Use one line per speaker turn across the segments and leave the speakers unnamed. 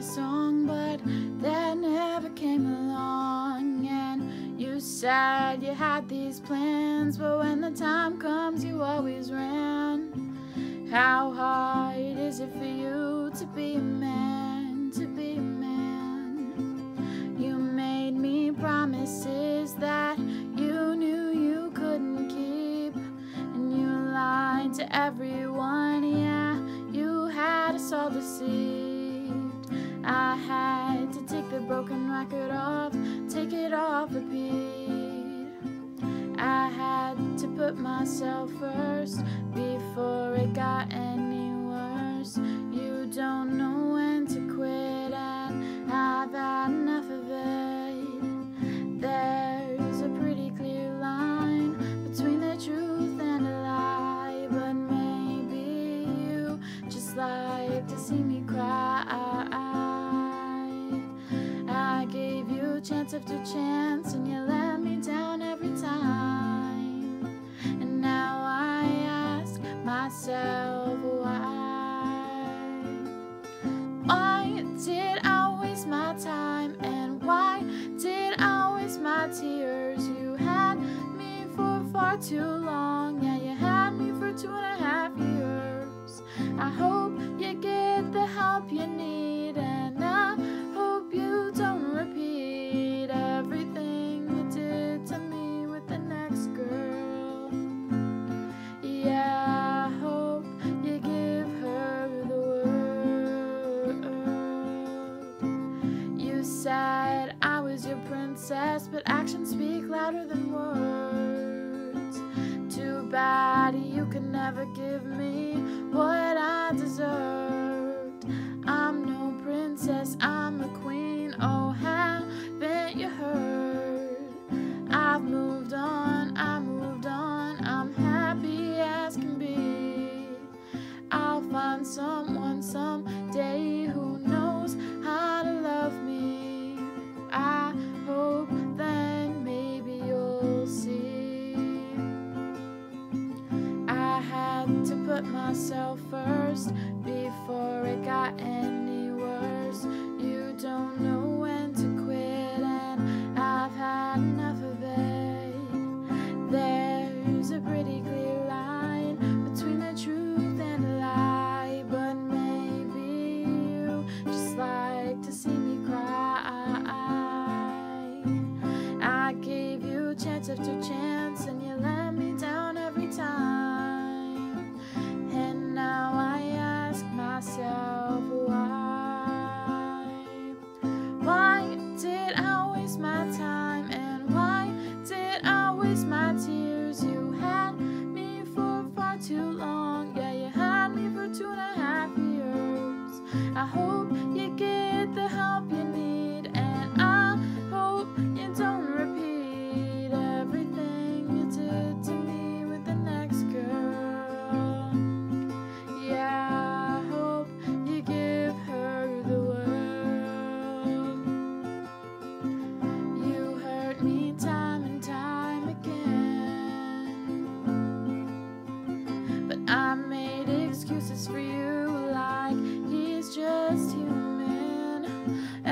a song, but that never came along. And you said you had these plans, but when the time comes, you always ran. How hard is it for you to be a man, to be a man? You made me promises that you knew you couldn't keep, and you lied to everyone, yeah you had us all deceived. I had to take the broken record off, take it off repeat. I had to put myself first before it got any worse. You don't know when to quit, and I've had enough of it. There's a pretty clear line between the truth and a lie, but maybe you just like to see me cry. Chance after chance, and you let me down every time. And now I ask myself why. Why did I waste my time, and why did I waste my tears? You had me for far too long. Yeah, you had me for two and a half years. I hope you get the help you need, actions speak louder than words. Too bad you can never give me what I deserved. I'm no princess, I'm a queen. Oh, haven't you heard? I've moved on, put myself first before it got any worse. You don't know when to quit, and I've had enough of it. There's a pretty clear line between the truth and a lie, but maybe you just like to see me cry. I gave you chance after chance, and you let me down every time.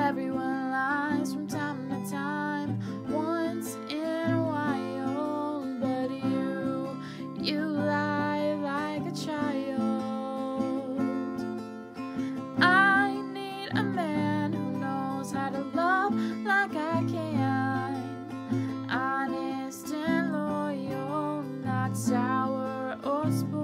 Everyone lies from time to time, once in a while. But you, you lie like a child. I need a man who knows how to love like I can. Honest and loyal, not sour or spoiled.